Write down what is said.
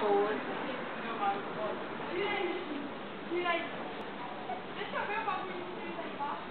pessoas. Deixa eu ver o bagulho que tem aí embaixo.